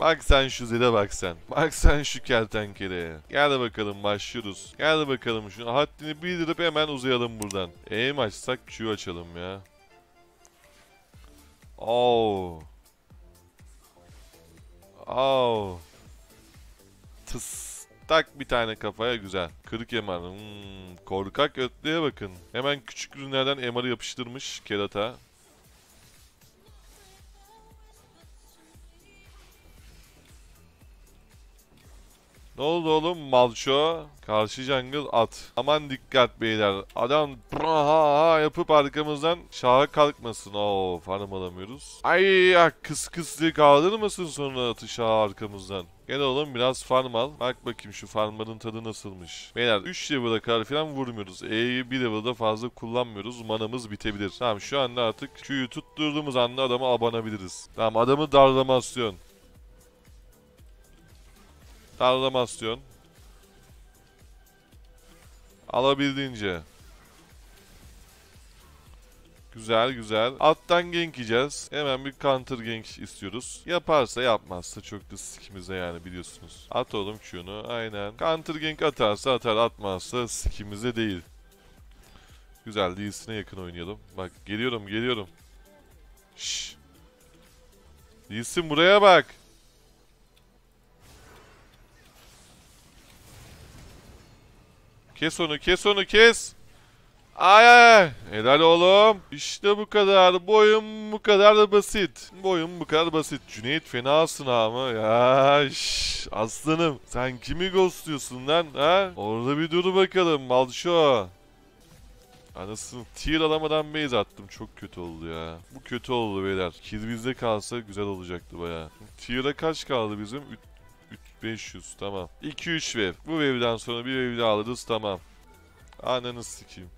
Bak sen şu zile bak sen. Bak sen şu kertenkeleye. Gel bakalım başlıyoruz. Gel bakalım şu haddini bildirip hemen uzayalım buradan. Aim açsak Q açalım ya. Oo. Oo. Tıs. Tak bir tane kafaya güzel. Kırık MR. Hmm, korkak ötlüğe bakın. Hemen küçük ürünlerden MR'ı yapıştırmış kerata. Ne oldu oğlum Malço? Karşı jungle at. Aman dikkat beyler. Adam ha ha yapıp arkamızdan şaha kalkmasın. Oo farm alamıyoruz. Ay ya kıs kıs diye kaldırmasın sonra atı şaha arkamızdan. Gel oğlum biraz farm al. Bak bakayım şu farmların tadı nasılmış. Beyler 3 level'a kadar falan vurmuyoruz. E'yi 1 level'da fazla kullanmıyoruz. Manamız bitebilir. Tamam şu anda artık Q'yu tutturduğumuz anda adama abanabiliriz. Tamam adamı darlamasyon. Darlamasyon. Alabildiğince. Güzel güzel. Alttan gank. Hemen bir counter gank istiyoruz. Yaparsa yapmazsa çok da sikimize yani biliyorsunuz. At oğlum şunu. Aynen. Counter gank atarsa atar atmazsa sikimize değil. Güzel. Lee'sine yakın oynayalım. Bak geliyorum geliyorum. Şşş. Lee'sin buraya bak. Kes onu kes onu kes. Ay ay. Helal oğlum. İşte bu kadar. Boyun bu kadar da basit. Boyun bu kadar basit. Cüneyt fenasın ama. Ya şş, aslanım. Sen kimi ghostluyorsun lan ha? Orada bir dur bakalım Malşo. Anasını tier alamadan base attım. Çok kötü oldu ya. Bu kötü oldu beyler. Kill bizde kalsa güzel olacaktı baya. Tier'a kaç kaldı bizim? 500 tamam. 2-3 wave. Bu wave'den sonra bir wave daha alırız tamam. Ananı sikeyim.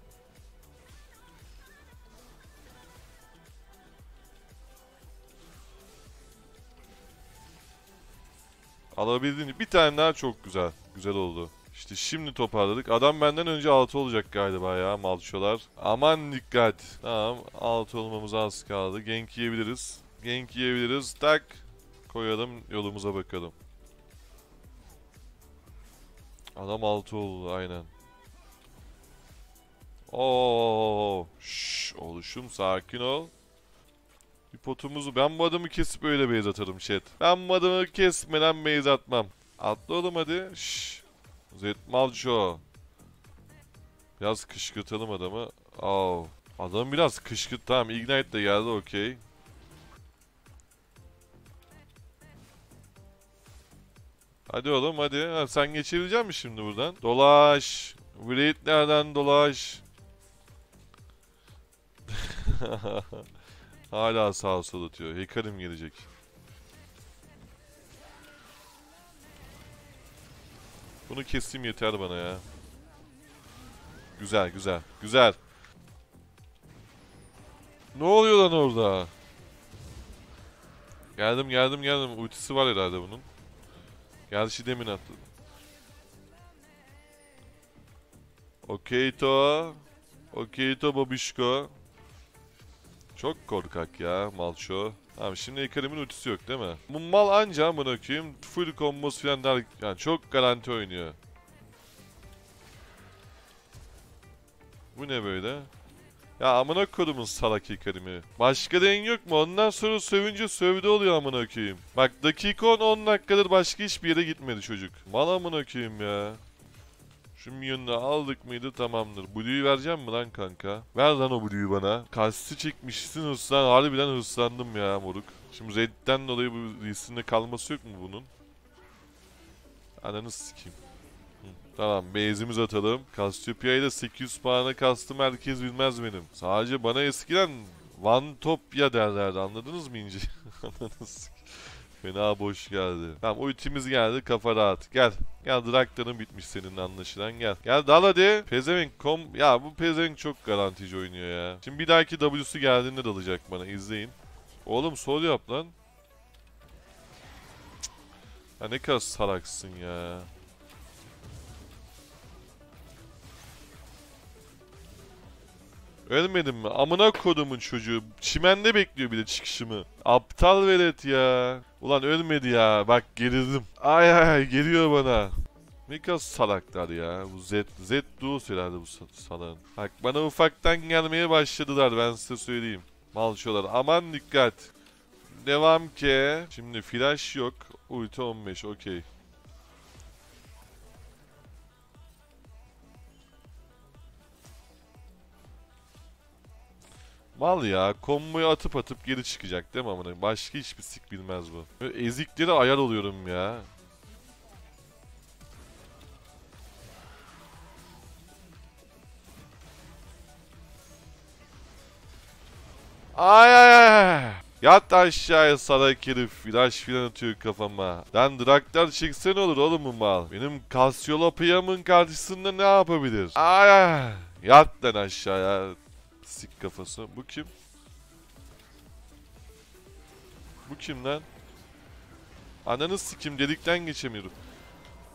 Alabildiğini bir tane daha çok güzel. Güzel oldu. İşte şimdi toparladık. Adam benden önce 6 olacak galiba ya malçolar. Aman dikkat. Tamam 6 olmamız az kaldı. Gank yiyebiliriz. Gank yiyebiliriz. Tak. Koyalım yolumuza bakalım. Adam 6 oldu aynen. Oo, şş, oluşum sakin ol. Bir potumuzu ben bu adamı kesip öyle base atarım chat. Ben bu adamı kesmeden base atmam. Atla oğlum hadi. Şşş. Zetmalco. Biraz kışkırtalım adamı. Oo. Adam biraz kışkırt. Tamam Ignite de geldi okey. Hadi oğlum hadi. Ha, sen geçebilecek misin şimdi buradan? Dolaş. Blade'lerden dolaş. Hala sağ sol atıyor. Hikarim gelecek. Bunu keseyim yeter bana ya. Güzel güzel. Güzel. Ne oluyor lan orada? Geldim geldim geldim. Ultisi var herhalde bunun. Gerçi demin attı. Okey to. Okey to babişko. Çok korkak ya Malço. Tamam şimdi Ikarim'in ultisi yok değil mi? Bu mal anca amına koyayım full combos falan der yani çok garanti oynuyor. Bu ne böyle? Ya amına kodumun salak Ikarim'i. Başka den yok mu? Ondan sonra sövünce sövde oluyor amına koyayım. Bak dakika 10 10 dakikadır başka hiçbir yere gitmedi çocuk. Mal amına koyayım ya. Şu minyonunu aldık mıydı tamamdır. Blue'yu vereceğim mi lan kanka? Ver lan o Blue'yu bana. Kasti çekmişsin hırslan. Harbiden hırslandım ya moruk. Şimdi Red'den dolayı bu listinde kalması yok mu bunun? Ananı sikeyim. Tamam base'imiz atalım. Cassiopeia ile 800 puanı kastım herkes bilmez benim. Sadece bana eskiden One Top ya derlerdi anladınız mı ince? Sikeyim. Fena boş geldi. Tamam ultimiz geldi kafa rahat. Gel. Gel Draktar'ın bitmiş senin anlaşılan gel. Gel dal hadi. Pezevenk kom... Ya bu Pezevenk çok garantici oynuyor ya. Şimdi bir dahaki W'su geldiğinde dalacak bana izleyin. Oğlum sol yap lan. Ya ne kadar salaksın ya. Ölmedim mi? Amına kodumun çocuğu. Çimende bekliyor bir de çıkışımı. Aptal velet ya. Ulan ölmedi ya. Bak gerildim. Ay ay geliyor bana. Ne salaklar ya. Bu Z, Z Duos herhalde bu sa- salağın. Bak bana ufaktan gelmeye başladılar ben size söyleyeyim. Malçolar aman dikkat. Devam ki. Şimdi flash yok. Ulti 15 okey. Mal ya. Komboyu atıp atıp geri çıkacak değil mi amına? Başka hiçbir sik bilmez bu. Böyle Eziklere ayar oluyorum ya. Ay ay ay. Yat aşağıya salak herif. Flash filan atıyor kafama. Lan Draktar çeksen olur oğlum bu mal. Benim Cassiopea'mın karşısında ne yapabilir? Ay ay. Yat lan aşağıya. Sik kafası. Bu kim? Bu kim lan? Ananı sikim delikten geçemiyorum.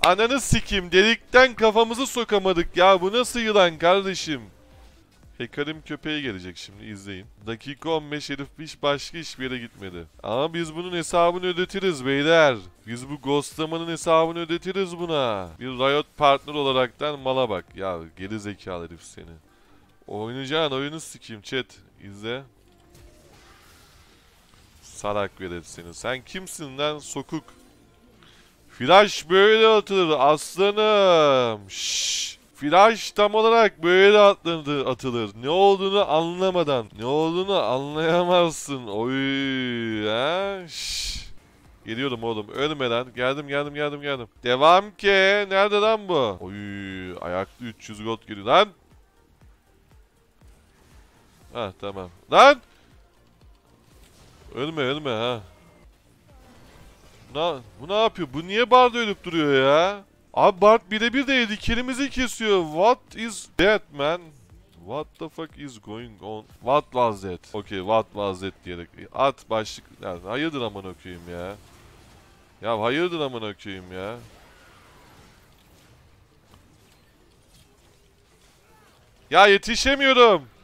Ananı sikim delikten kafamızı sokamadık ya. Bu nasıl yılan kardeşim? Hekarim köpeği gelecek şimdi izleyin. Dakika 15 herif hiç başka hiçbir yere gitmedi. Ama biz bunun hesabını ödetiriz beyler. Biz bu ghostlamanın hesabını ödetiriz buna. Bir Riot partner olaraktan mala bak. Ya geri zekalı herif seni. Oynayacağın oyunu sikeyim chat. İzle. Salak velet seni. Sen kimsin lan sokuk? Flash böyle atılır aslanım. Şşş. Flash tam olarak böyle atılır, atılır. Ne olduğunu anlamadan. Ne olduğunu anlayamazsın. Oy. Ha? Şşş. Geliyorum oğlum. Ölmeden. Geldim geldim geldim geldim. Devam ki. Nerede lan bu? Oy. Ayaklı 300 gold geliyor. Lan. Ha tamam. Lan. Ölme ölme ha. Na, bu ne yapıyor? Bu niye barda ölüp duruyor ya? Abi Bart birebir de heykelimizi kesiyor. What is that man? What the fuck is going on? What was that? Okay, what was that diyerek. At başlık. Yani hayırdır aman okuyayım ya. Ya hayırdır aman okuyayım ya. Ya yetişemiyorum.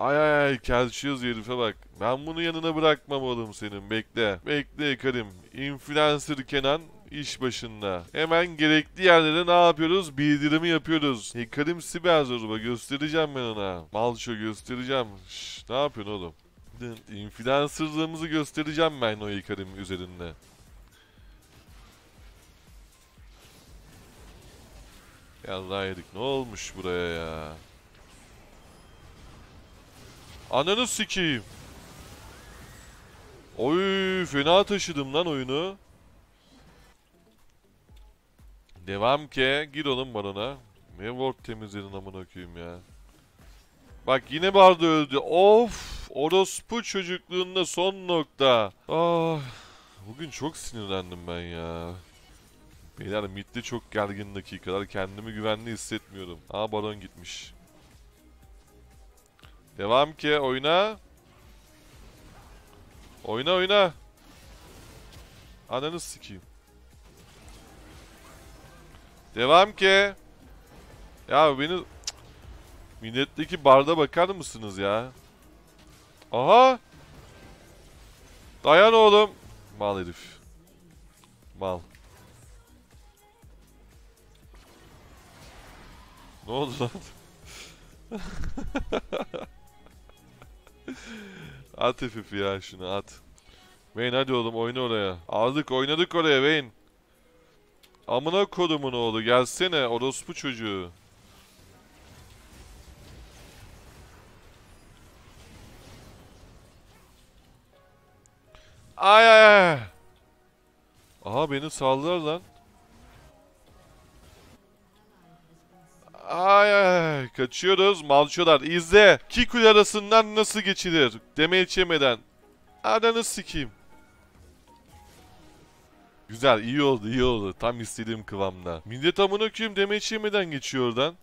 Ay ay ay kelçiyoruz herife bak. Ben bunu yanına bırakmam oğlum senin bekle. Bekle Karim. Influencer Kenan iş başında. Hemen gerekli yerlere ne yapıyoruz? Bildirimi yapıyoruz. Hekarim siber zorba göstereceğim ben ona. Malço göstereceğim. Şş, ne yapıyorsun oğlum? Influencerlığımızı göstereceğim ben o Hekarim üzerinde. Yallah yedik. Ne olmuş buraya ya? Ananı sikeyim. Oy fena taşıdım lan oyunu. Devam ki. Gir oğlum barona. Ne work temizledin amına koyayım ya. Bak yine barda öldü. Of. Orospu çocukluğunda son nokta. Ah. Bugün çok sinirlendim ben ya. Beyler midde çok gergin dakikalar. Kendimi güvenli hissetmiyorum. Aa baron gitmiş. Devam ki oyna. Oyna oyna. Ananı sikeyim. Devam ki. Ya beni Cık. milletteki barda bakar mısınız ya? Aha. Dayan oğlum. Mal herif. Mal. Ne oldu lan? at FF ya şunu at. Vayne hadi oğlum oyna oraya. Aldık oynadık oraya Vayne. Amına kodumun oğlu gelsene orospu çocuğu. Ay ay ay. Aha beni saldılar lan. Ay ay kaçıyoruz malçolar izle. İki kul arasından nasıl geçilir? Deme içemeden. Ananı sikeyim. Güzel iyi oldu iyi oldu. Tam istediğim kıvamda. Millet amına koyayım deme içemeden geçiyor oradan.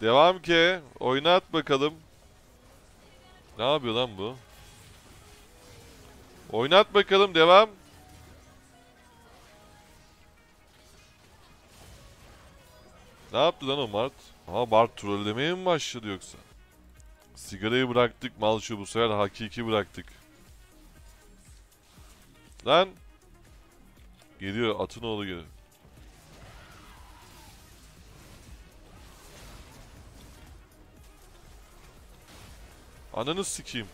Devam ki. Oynat bakalım. Ne yapıyor lan bu? Oynat bakalım devam. Ne yaptı lan o Mart? Aha Mart trollemeye mi başladı yoksa? Sigarayı bıraktık mal şu bu sefer hakiki bıraktık. Lan. Geliyor atın oğlu geliyor. Ananı sikeyim.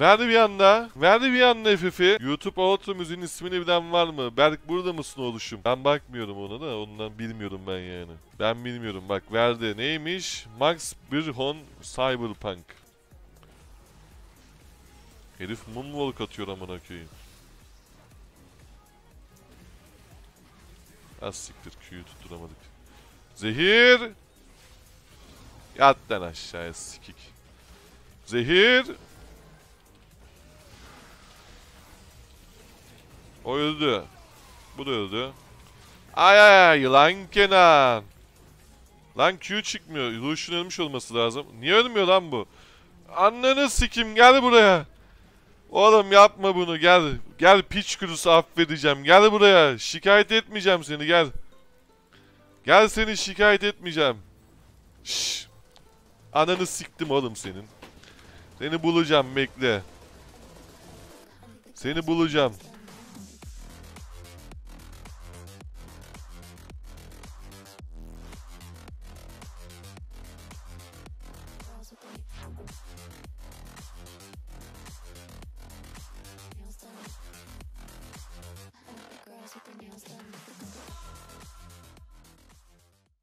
Verdi bir anda. Verdi bir anda FF'i. YouTube Auto Müziğin ismini bilen var mı? Berk burada mısın oluşum? Ben bakmıyorum ona da ondan bilmiyorum ben yani. Ben bilmiyorum bak verdi. Neymiş? Max Birhon Cyberpunk. Herif moonwalk atıyor amına koyayım. Az siktir Q'yu tutturamadık. Zehir! Yat lan aşağıya sikik. Zehir! O öldü. Bu da öldü. Ay ay ay yılan Kenan. Lan Q çıkmıyor. Lucian ölmüş olması lazım. Niye ölmüyor lan bu? Anneni sikim gel buraya. Oğlum yapma bunu gel. Gel piç kurusu affedeceğim. Gel buraya. Şikayet etmeyeceğim seni gel. Gel seni şikayet etmeyeceğim. Şşş. Ananı siktim oğlum senin. Seni bulacağım bekle. Seni bulacağım.